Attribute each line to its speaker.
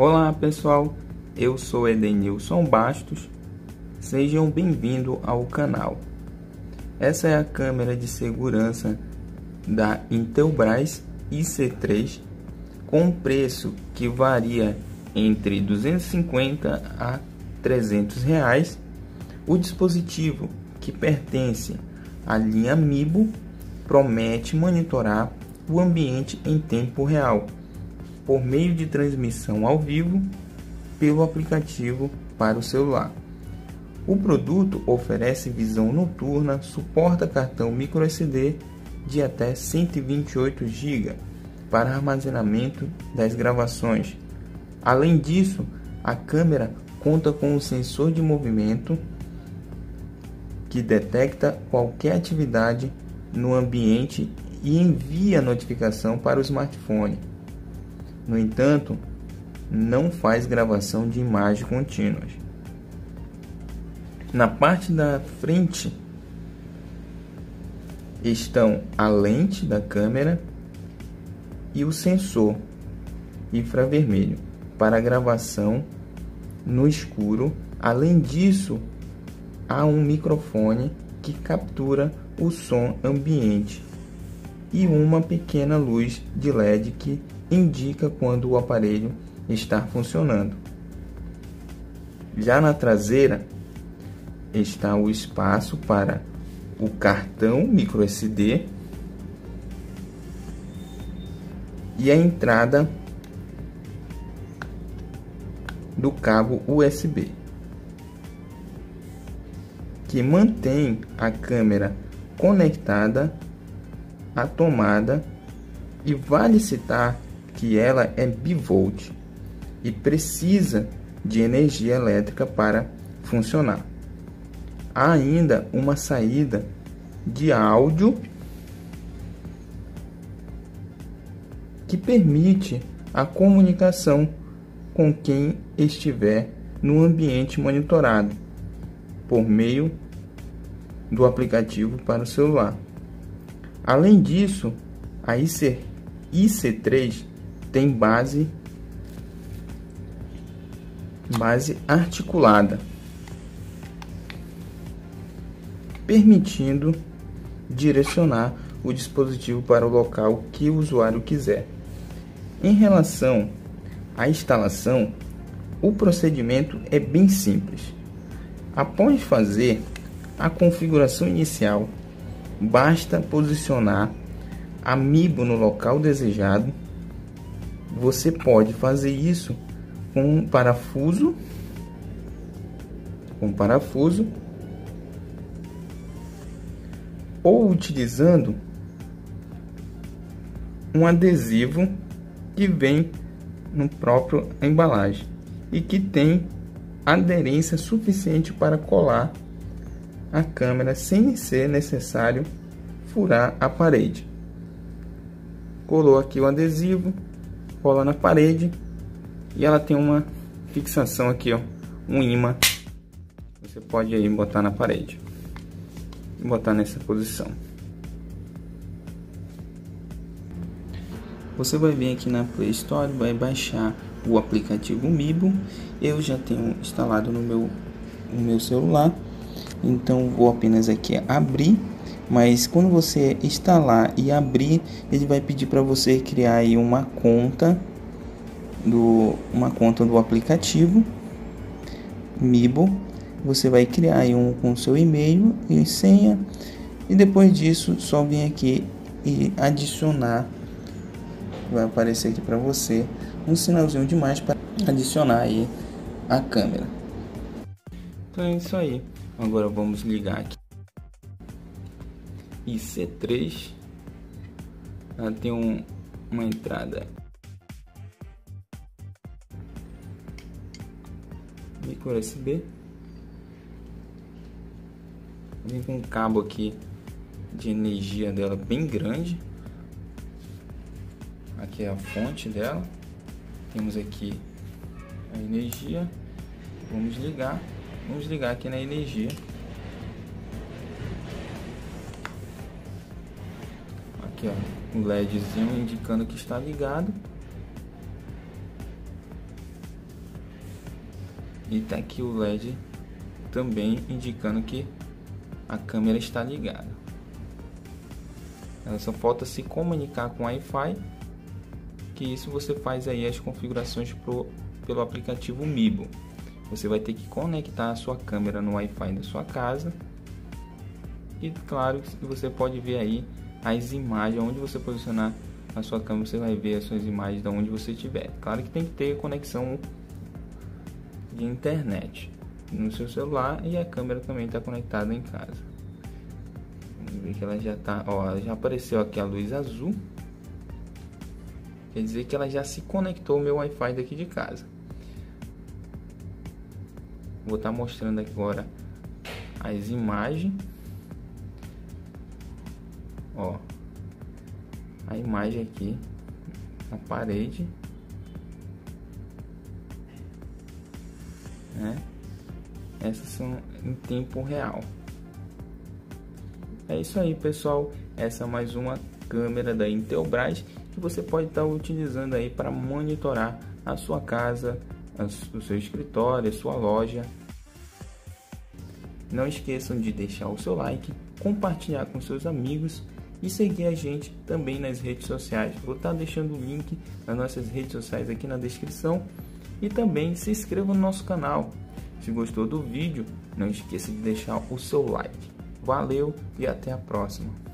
Speaker 1: Olá pessoal, eu sou Edenilson Bastos, sejam bem-vindos ao canal. Essa é a câmera de segurança da Intelbras IC3 com preço que varia entre 250 a 300 reais. O dispositivo que pertence à linha Mibo promete monitorar o ambiente em tempo real por meio de transmissão ao vivo pelo aplicativo para o celular. O produto oferece visão noturna, suporta cartão microSD de até 128 GB para armazenamento das gravações. Além disso, a câmera conta com um sensor de movimento que detecta qualquer atividade no ambiente e envia notificação para o smartphone. No entanto, não faz gravação de imagens contínuas. Na parte da frente estão a lente da câmera e o sensor infravermelho para gravação no escuro. Além disso, há um microfone que captura o som ambiente e uma pequena luz de LED que indica quando o aparelho está funcionando. Já na traseira está o espaço para o cartão microSD e a entrada do cabo USB, que mantém a câmera conectada à tomada e vale citar que ela é bivolt e precisa de energia elétrica para funcionar. Há ainda uma saída de áudio que permite a comunicação com quem estiver no ambiente monitorado por meio do aplicativo para o celular. Além disso, a IC, IC3 tem base base articulada, permitindo direcionar o dispositivo para o local que o usuário quiser. Em relação à instalação, o procedimento é bem simples. Após fazer a configuração inicial, basta posicionar a MIBO no local desejado você pode fazer isso com um parafuso, com um parafuso, ou utilizando um adesivo que vem no próprio embalagem e que tem aderência suficiente para colar a câmera sem ser necessário furar a parede. Colou aqui o adesivo, cola na parede e ela tem uma fixação aqui, ó, um imã. Você pode aí botar na parede e botar nessa posição. Você vai vir aqui na Play Store, vai baixar o aplicativo Mibo. Eu já tenho instalado no meu, no meu celular, então vou apenas aqui abrir mas quando você instalar e abrir, ele vai pedir para você criar aí uma conta do uma conta do aplicativo Mibo. Você vai criar aí um com seu e-mail e senha e depois disso só vem aqui e adicionar vai aparecer aqui para você um sinalzinho de mais para adicionar aí a câmera. Então é isso aí. Agora vamos ligar aqui e C3 ela tem um, uma entrada. Micro USB vem com um cabo aqui de energia dela bem grande. Aqui é a fonte dela. Temos aqui a energia. Vamos ligar. Vamos ligar aqui na energia Aqui, ó, um LEDzinho indicando que está ligado. E tá aqui o LED também indicando que a câmera está ligada. Ela só falta se comunicar com Wi-Fi, que isso você faz aí as configurações pro, pelo aplicativo Mibo. Você vai ter que conectar a sua câmera no Wi-Fi da sua casa. E claro, você pode ver aí as imagens, onde você posicionar a sua câmera, você vai ver as suas imagens de onde você estiver. Claro que tem que ter conexão de internet no seu celular e a câmera também está conectada em casa. Vamos ver que ela já tá, ó, já apareceu aqui a luz azul. Quer dizer que ela já se conectou ao meu Wi-Fi daqui de casa. Vou estar tá mostrando agora as imagens. Ó, a imagem aqui na parede, né? Essas são em tempo real. É isso aí, pessoal. Essa é mais uma câmera da Intelbras que você pode estar utilizando aí para monitorar a sua casa, o seu escritório, a sua loja. Não esqueçam de deixar o seu like, compartilhar com seus amigos e seguir a gente também nas redes sociais. Vou estar deixando o link nas nossas redes sociais aqui na descrição e também se inscreva no nosso canal. Se gostou do vídeo, não esqueça de deixar o seu like. Valeu e até a próxima.